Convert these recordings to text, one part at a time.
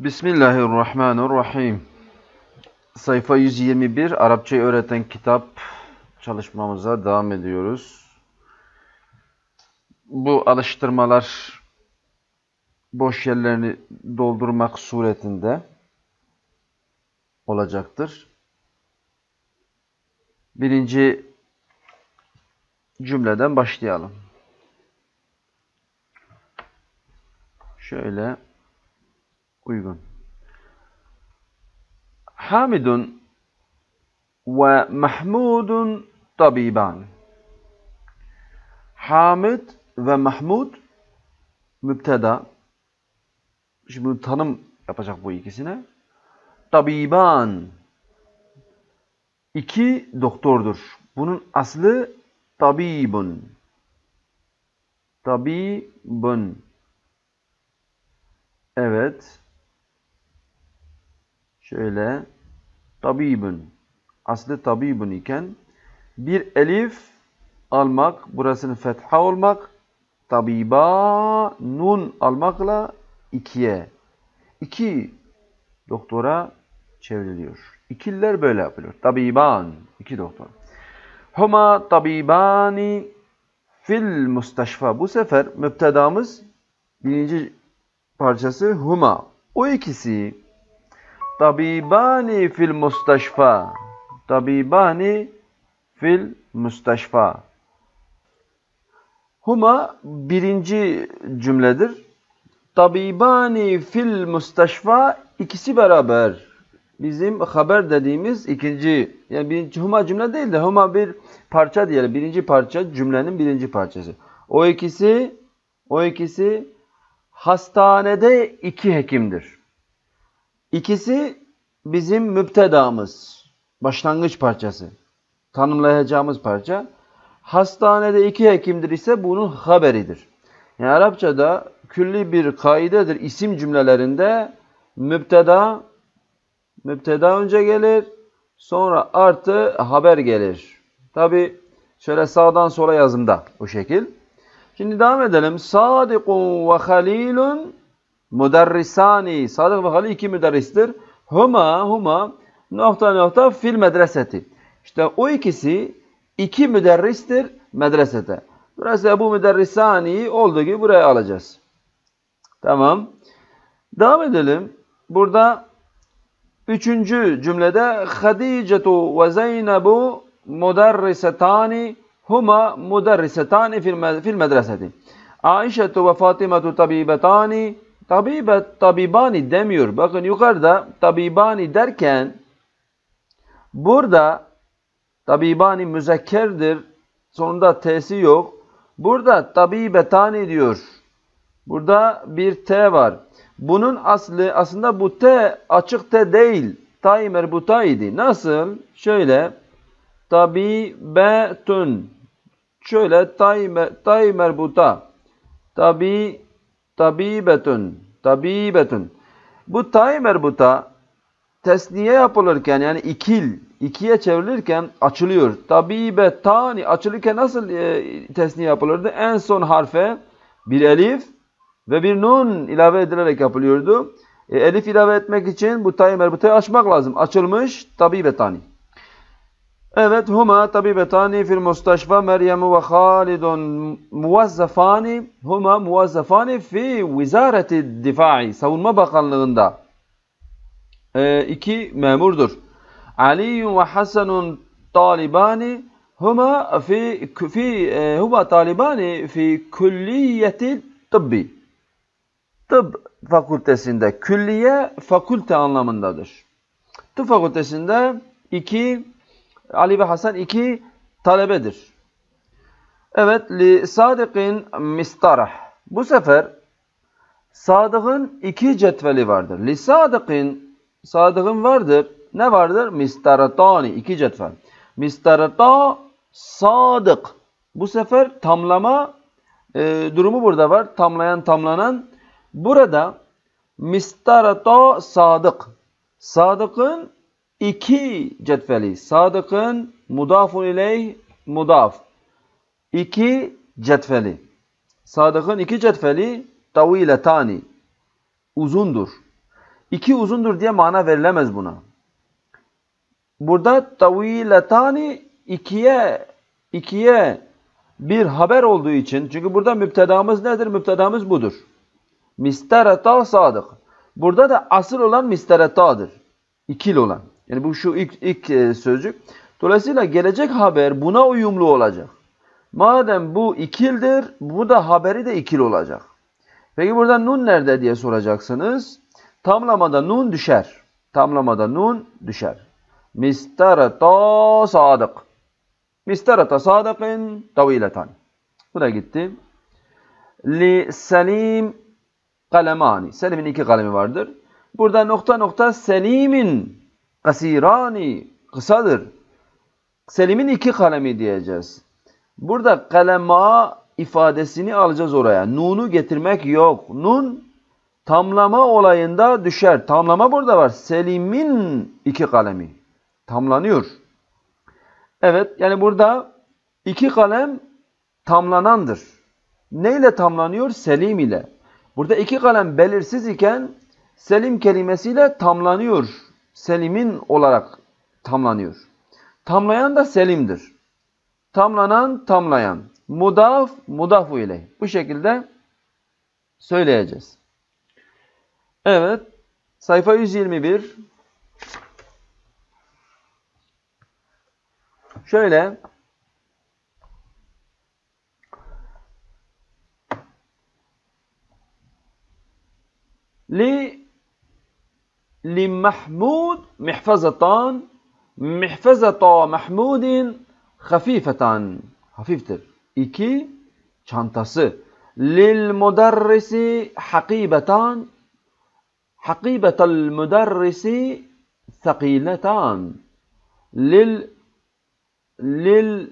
Bismillahirrahmanirrahim. Sayfa 121 Arapçayı öğreten kitap çalışmamıza devam ediyoruz. Bu alıştırmalar boş yerlerini doldurmak suretinde olacaktır. Birinci cümleden başlayalım. Şöyle uygun. Hamidun ve Mahmudun tabiban. Hamid ve Mahmud müpteda. Şimdi tanım yapacak bu ikisine. Tabiban. İki doktordur. Bunun aslı tabibun. Tabibun. Evet. Şöyle tabibun. Aslı tabibun iken bir elif almak, burasının fetha olmak, tabiba nun almakla ikiye. iki doktora çevriliyor. İkiller böyle yapılıyor. Tabiban, iki doktor. Huma tabibani fil mustaşfa. Bu sefer müptedamız birinci parçası huma. O ikisi tabibani fil mustaşfa. Tabibani fil mustaşfa. Huma birinci cümledir. Tabibani fil mustaşfa ikisi beraber. Bizim haber dediğimiz ikinci, yani birinci huma cümle değil de huma bir parça diyelim. Birinci parça cümlenin birinci parçası. O ikisi, o ikisi hastanede iki hekimdir. İkisi bizim müptedamız, başlangıç parçası, tanımlayacağımız parça. Hastanede iki hekimdir ise bunun haberidir. Yani Arapçada külli bir kaidedir isim cümlelerinde müpteda müpteda önce gelir, sonra artı haber gelir. Tabi şöyle sağdan sola yazımda bu şekil. Şimdi devam edelim. Sadikun ve halilun muderrisani. Sadık ve halil iki müderristir. Huma huma nokta nokta fil medreseti. İşte o ikisi iki müderristir medresete. Burası bu müderrisani olduğu gibi buraya alacağız. Tamam. Devam edelim. Burada üçüncü cümlede Hadicetu ve Zeynebu muderrisetani huma muderrisetani fil medreseti. Aişetu ve Fatimetu tabibetani Tabibet tabibani demiyor. Bakın yukarıda tabibani derken burada tabibani müzekkerdir. Sonunda t'si yok. Burada tabibetani diyor. Burada bir t var. Bunun aslı aslında bu t açık t değil. Tay merbutaydı. Nasıl? Şöyle tabibetun. Şöyle tay, tay merbuta. Tabi tabibetun. Tabibetun. Bu tay merbuta tesniye yapılırken yani ikil, ikiye çevrilirken açılıyor. Tabibetani açılırken nasıl e, tesniye yapılırdı? En son harfe bir elif ve bir nun ilave edilerek yapılıyordu. E, elif ilave etmek için bu tay merbutayı açmak lazım. Açılmış tabibetani. Evet, huma tabibetani fil mustaşfa Meryem ve Halidun muvazzafani huma muvazzafani fi vizareti difa'i savunma bakanlığında e, iki memurdur. Ali ve Hasanun talibani huma fi fi e, huma talibani fi külliyeti tıbbi tıp fakültesinde külliye fakülte anlamındadır. Tıp fakültesinde iki Ali ve Hasan iki talebedir. Evet, li Sadık'ın mistarah. Bu sefer Sadık'ın iki cetveli vardır. Li Sadık'ın Sadık'ın vardır. Ne vardır? Mistaratani, iki cetvel. Mistarata Sadık. Bu sefer tamlama e, durumu burada var. Tamlayan, tamlanan. Burada Mistarata Sadık. Sadık'ın iki cetveli. Sadık'ın mudafun ileyh mudaf. İki cetveli. Sadık'ın iki cetveli taviletani. Uzundur. iki uzundur diye mana verilemez buna. Burada taviletani ikiye ikiye bir haber olduğu için çünkü burada müptedamız nedir? Müptedamız budur. Mistereta sadık. Burada da asıl olan misteretadır. İkil olan. Yani bu şu ilk, ilk e, sözcük. Dolayısıyla gelecek haber buna uyumlu olacak. Madem bu ikildir, bu da haberi de ikil olacak. Peki burada nun nerede diye soracaksınız. Tamlamada nun düşer. Tamlamada nun düşer. Mistarata sadık. Mistarata sadıkın taviletan. Bu da gitti. Li selim kalemani. Selim'in iki kalemi vardır. Burada nokta nokta Selim'in kasirani kısadır. Selim'in iki kalemi diyeceğiz. Burada kalema ifadesini alacağız oraya. Nun'u getirmek yok. Nun tamlama olayında düşer. Tamlama burada var. Selim'in iki kalemi. Tamlanıyor. Evet yani burada iki kalem tamlanandır. Neyle tamlanıyor? Selim ile. Burada iki kalem belirsiz iken selim kelimesiyle tamlanıyor. Selim'in olarak tamlanıyor. Tamlayan da selimdir. Tamlanan, tamlayan. Mudaf, mudafu ile. Bu şekilde söyleyeceğiz. Evet. Sayfa 121. Şöyle. Li لمحمود محفظة محفظة محمود خفيفة خفيفة. إكي شانتاس للمدرس حقيبة حقيبة المدرس ثقيلة لل لل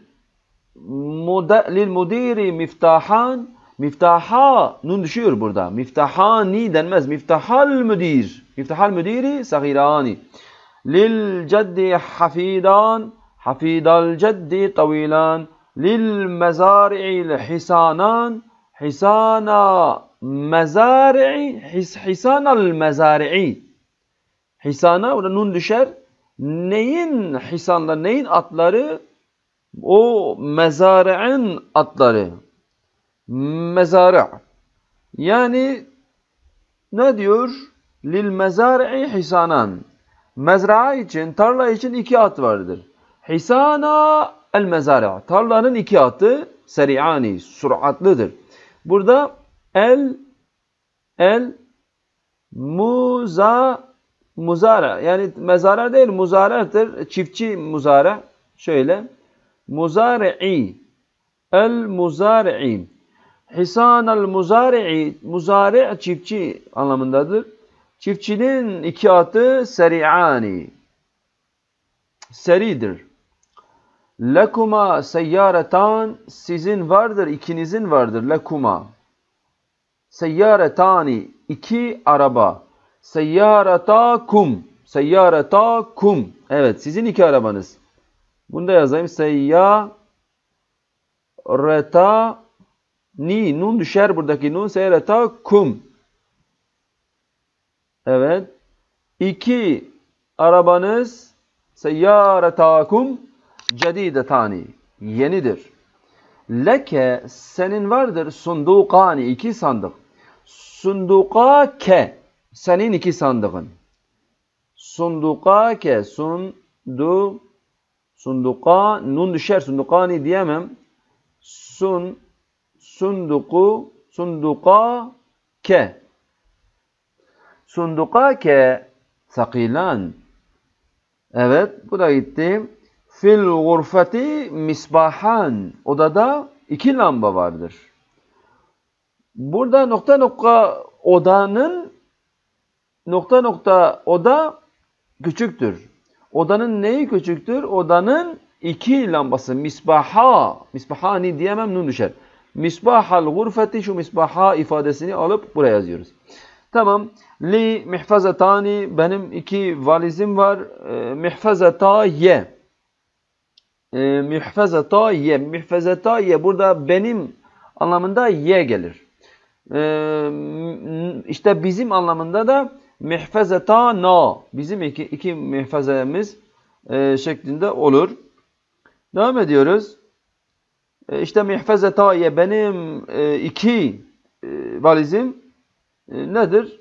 مد... للمدير مفتاحان مفتاحا نون شير بردا. مفتاحان ني دنمز مفتاحا المدير. Miftahal müdiri sagirani. Lil ceddi hafidan hafidal ceddi tavilan. Lil mezari'il hisanan hisana mezari'i his, hisanal mezari'i. Hisana orada nun düşer. Neyin hisanları, neyin atları? O mezari'in atları. Mezari' yani ne diyor? Lil mezari'i hisanan. Mezra için, tarla için iki at vardır. Hisana el mezari'. Tarlanın iki atı seri'ani, suratlıdır. Burada el el muza muzara yani mezara değil muzaradır. Çiftçi muzara. Şöyle. Muzari'i. El muzari'i. Hisan el muzari'i. Muzari çiftçi anlamındadır. Çiftçinin iki atı seri'ani. Seridir. Lekuma seyyaretan sizin vardır, ikinizin vardır. Lekuma. Seyyaretani iki araba. Seyyaretakum. Seyyaretakum. Evet sizin iki arabanız. Bunu da yazayım. Seyyareta ni nun düşer buradaki nun seyyaretakum. Evet. İki arabanız seyyaretakum cedidetani. Yenidir. Leke senin vardır sundukani iki sandık. Sunduka ke senin iki sandığın. Sunduka ke sundu sunduka nun düşer sundukani diyemem. Sun sunduku sunduka ke sunduka ke sakilan. Evet bu da gitti. Fil gurfeti misbahan. Odada iki lamba vardır. Burada nokta nokta odanın nokta nokta oda küçüktür. Odanın neyi küçüktür? Odanın iki lambası. Misbaha. Misbahani diyemem nun düşer. Misbahal gurfeti şu misbaha ifadesini alıp buraya yazıyoruz. Tamam. Li mihfazetani benim iki valizim var. E, mihfazeta ye. E, mihfazeta ye. Mihfazeta ye. Burada benim anlamında ye gelir. E, işte bizim anlamında da mihfezetana bizim iki, iki mihfezemiz e, şeklinde olur. Devam ediyoruz. E, işte mihfezetaye benim e, iki e, valizim e, nedir?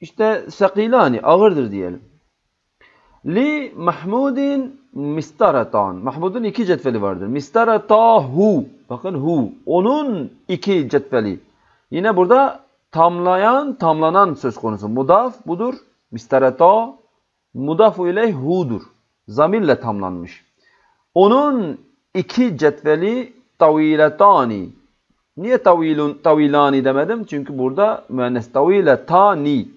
İşte sakilani ağırdır diyelim. Li Mahmudin mistaratan. Mahmud'un iki cetveli vardır. Mistaratahu. Bakın hu. Onun iki cetveli. Yine burada tamlayan, tamlanan söz konusu. Mudaf budur. Mistarata. Mudafu ileyh hudur. Zamirle tamlanmış. Onun iki cetveli taviletani. Niye tavilun, tavilani demedim? Çünkü burada müennes taviletani.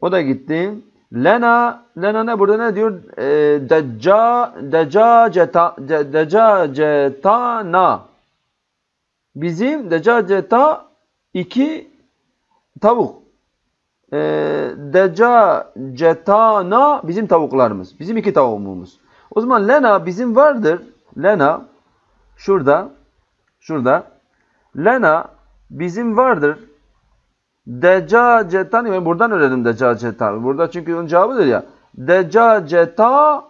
O da gitti. Lena, Lena ne burada ne diyor? E, decca, decaceta, decacetana. Bizim decaceta iki tavuk. E, decacetana bizim tavuklarımız. Bizim iki tavuğumuz. O zaman Lena bizim vardır. Lena şurada şurada Lena bizim vardır. Decacetan yani buradan öğrendim decacetan. Burada çünkü onun cevabıdır ya. Decaceta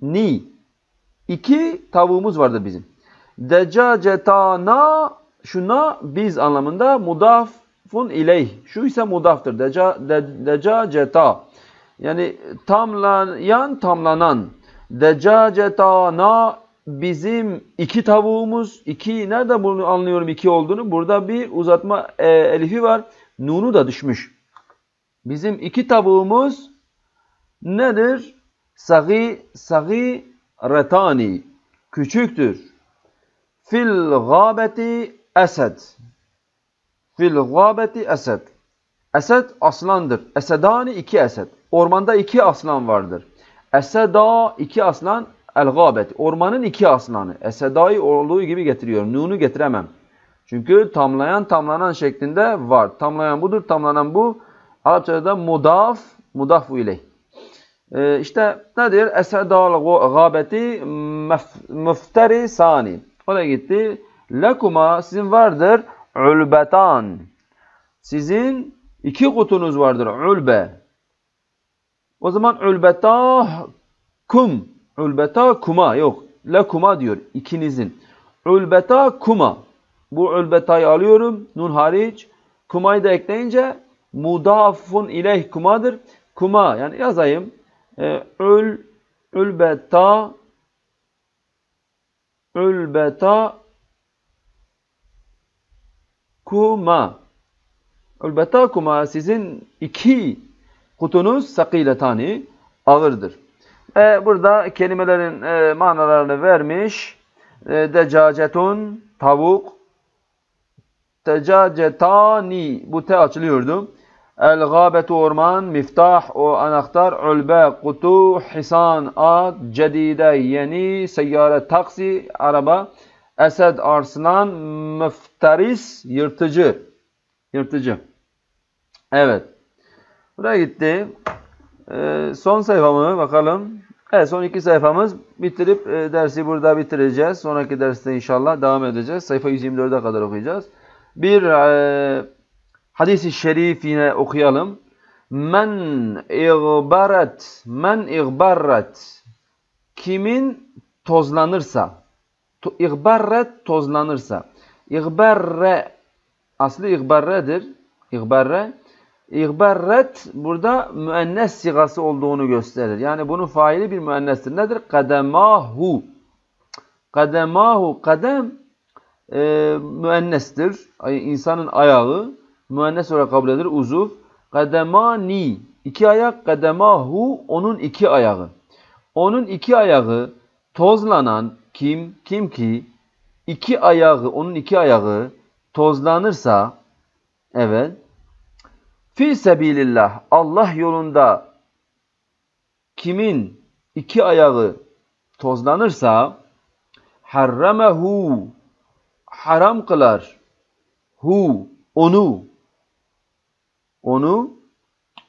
ni. İki tavuğumuz vardı bizim. Decacetana şuna biz anlamında mudafun ileyh. Şu ise mudaftır. Deca, de, decaceta. Yani tamlayan tamlanan. Decacetana bizim iki tavuğumuz. iki nerede bunu anlıyorum iki olduğunu? Burada bir uzatma e, elifi var. Nunu da düşmüş. Bizim iki tavuğumuz nedir? Sagi, sagi retani. Küçüktür. Fil gâbeti esed. Fil gâbeti esed. Esed aslandır. Esedani iki esed. Ormanda iki aslan vardır. Eseda iki aslan el gâbet. Ormanın iki aslanı. Esedayı olduğu gibi getiriyorum. Nunu getiremem. Çünkü tamlayan tamlanan şeklinde var. Tamlayan budur, tamlanan bu. Arapçada mudaf, mudafu ileyh. Ee, işte nedir? Esedal gâbeti müfteri sani. O da gitti. Lekuma sizin vardır ulbetan. Sizin iki kutunuz vardır. Ulbe. O zaman ulbeta kum. Ulbeta kuma yok. Lekuma diyor ikinizin. Ulbeta kuma. Bu ulbetayı alıyorum. Nun hariç. Kumayı da ekleyince mudafun ileyh kumadır. Kuma yani yazayım. Ee, ül, ülbeta ülbeta kuma. Ülbeta kuma sizin iki kutunuz sakiletani ağırdır. E, burada kelimelerin e, manalarını vermiş. E, decacetun tavuk, Tecacetani bu te açılıyordu. El gâbetu orman, miftah o anahtar, ulbe kutu, hisan at, cedide yeni, seyyare taksi araba, esed arslan, müfteris yırtıcı. Yırtıcı. Evet. Buraya gitti. Ee, son sayfamı bakalım. Evet son iki sayfamız bitirip e, dersi burada bitireceğiz. Sonraki derste inşallah devam edeceğiz. Sayfa 124'e kadar okuyacağız. Bir e, hadisi şerif yine okuyalım. Men igbaret, men igbarret. Kimin tozlanırsa, to, igbarret tozlanırsa. İgbarre, aslı igbarredir. İgbarre. İgbarret burada müennes sigası olduğunu gösterir. Yani bunun faili bir müennestir. Nedir? Kademahu. Kademahu, kadem e, müennestir. İnsanın ayağı müennes olarak kabul edilir. Uzuv. Kademani. iki ayak. Kademahu. Onun iki ayağı. Onun iki ayağı tozlanan kim? Kim ki iki ayağı, onun iki ayağı tozlanırsa evet fi sebilillah Allah yolunda kimin iki ayağı tozlanırsa harramehu haram kılar. Hu, onu. Onu,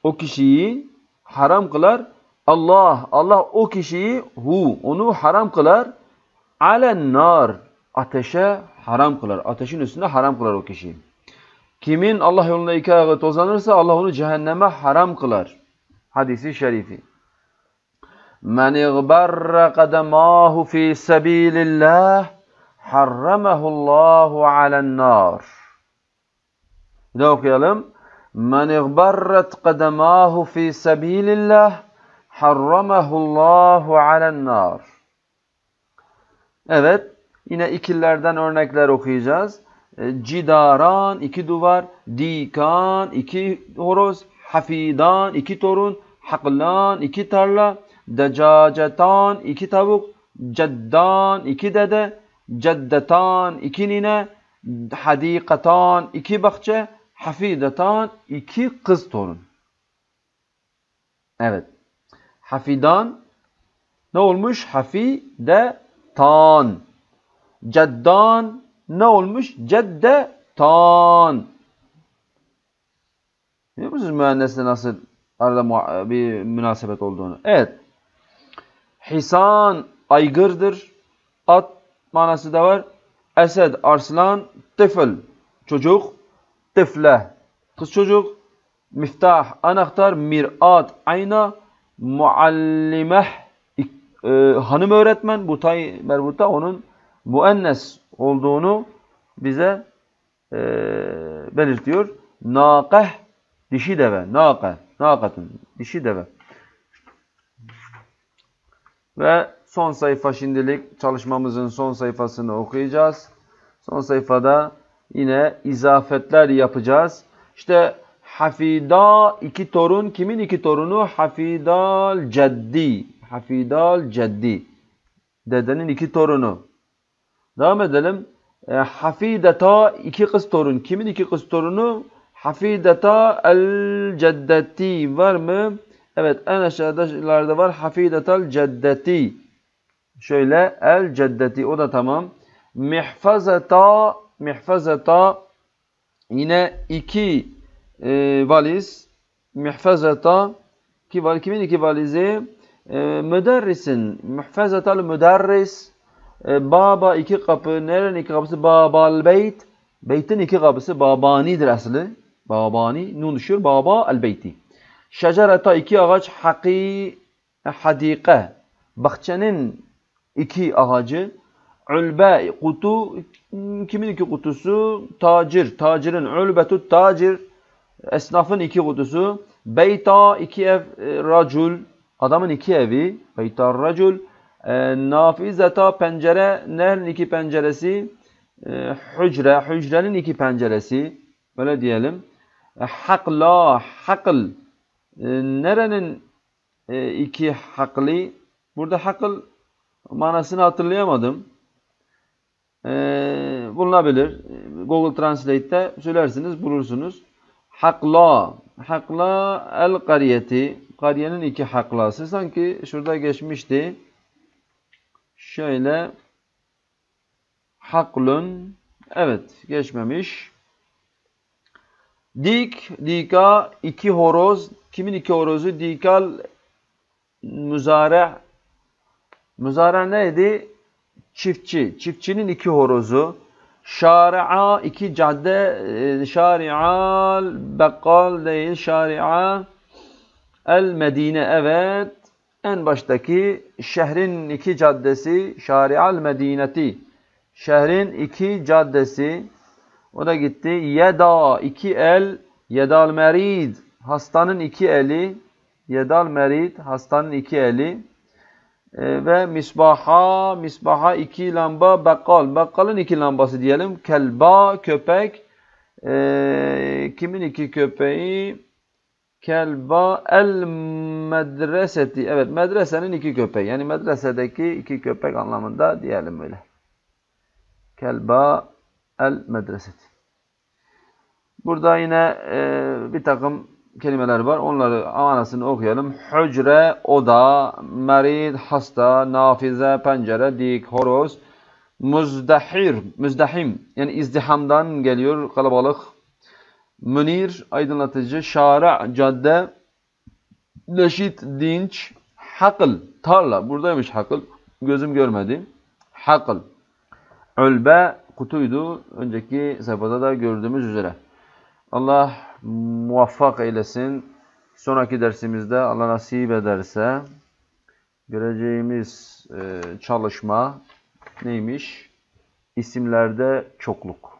o kişiyi haram kılar. Allah, Allah o kişiyi hu, onu haram kılar. Alen nar, ateşe haram kılar. Ateşin üstünde haram kılar o kişiyi. Kimin Allah yolunda iki ayağı tozlanırsa Allah onu cehenneme haram kılar. Hadisi şerifi. Men igbarra kademahu fi sebilillah harramehullahu alen nar. Bir daha okuyalım. Men igbarrat kademahu fi sebilillah harramehullahu alen nar. Evet, yine ikillerden örnekler okuyacağız. E, cidaran iki duvar, dikan iki horoz, hafidan iki torun, haklan iki tarla, decacetan iki tavuk, ceddan iki dede, ceddetan iki nine, hadikatan iki bahçe, hafidatan iki kız torun. Evet. Hafidan ne olmuş? Hafidetan. Ceddan ne olmuş? Cedde tan. Biliyor musunuz müennesle nasıl arada bir münasebet olduğunu? Evet. Hisan aygırdır. At manası da var. Esed arslan. Tıfıl çocuk. Tıfle kız çocuk. Miftah anahtar. Mirat ayna. Muallimeh e, hanım öğretmen. Butay merbuta onun muennes olduğunu bize e, belirtiyor. Naqeh dişi deve. Naqeh. Naqatun dişi deve. Ve son sayfa şimdilik çalışmamızın son sayfasını okuyacağız. Son sayfada yine izafetler yapacağız. İşte Hafida iki torun. Kimin iki torunu? Hafidal Ceddi. Hafidal Ceddi. Dedenin iki torunu. Devam edelim. E, hafideta iki kız torun. Kimin iki kız torunu? Hafideta el ceddeti var mı? Evet en aşağıdalarda var. Hafidetal ceddeti. Şöyle el ceddeti o da tamam. Mihfazeta mihfazeta yine iki e, valiz. Mihfazeta ki kimin iki valizi? E, müderrisin. Mihfazetal müderris e, baba iki kapı. Nerenin iki kapısı? Babal beyt. Beytin iki kapısı babanidir aslı. Babani. Nun düşüyor. Baba el beyti. Şecereta iki ağaç. Haki hadike. Bahçenin iki ağacı. Ulbe kutu. Kimin iki kutusu? Tacir. Tacirin. Ulbetu tacir. Esnafın iki kutusu. Beyta iki ev. E, racul. Adamın iki evi. Beyta racul. E, nafizeta pencere, nehr'in iki penceresi, e, hücre, hücrenin iki penceresi, böyle diyelim. E, hakla, hakıl, e, nerenin iki hakli? Burada hakıl manasını hatırlayamadım. Bulunabilir. Google Translate'te söylersiniz, bulursunuz. Hakla, hakla el kariyeti, kariyenin iki haklası. Sanki şurada geçmişti. Şöyle haklun evet geçmemiş. Dik, dika iki horoz. Kimin iki horozu? Dikal müzare. Müzare neydi? Çiftçi. Çiftçinin iki horozu. Şari'a iki cadde. E, şari'al bekkal değil. Şari'a el Medine evet. En baştaki şehrin iki caddesi Şari'al Medineti. Şehrin iki caddesi. O da gitti. Yeda iki el. Yedal merid. Hastanın iki eli. Yedal merid. Hastanın iki eli. E, ve misbaha. Misbaha iki lamba. Bakkal. Bakkalın iki lambası diyelim. Kelba köpek. E, kimin iki köpeği? Kelba el medreseti. Evet medresenin iki köpek. Yani medresedeki iki köpek anlamında diyelim öyle. Kelba el medreseti. Burada yine e, bir takım kelimeler var. Onları anasını okuyalım. Hücre, oda, merid, hasta, nafize, pencere, dik, horoz, muzdahir, muzdahim. Yani izdihamdan geliyor kalabalık. Münir, aydınlatıcı, şara, cadde, neşit, dinç, hakıl, tarla. Buradaymış hakıl. Gözüm görmedi. Hakıl. Ölbe, kutuydu. Önceki sayfada da gördüğümüz üzere. Allah muvaffak eylesin. Sonraki dersimizde Allah nasip ederse göreceğimiz e, çalışma neymiş? İsimlerde çokluk.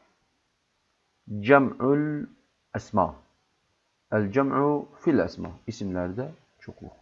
Cem'ül esma. El cem'u fil esma. İsimlerde çokluk.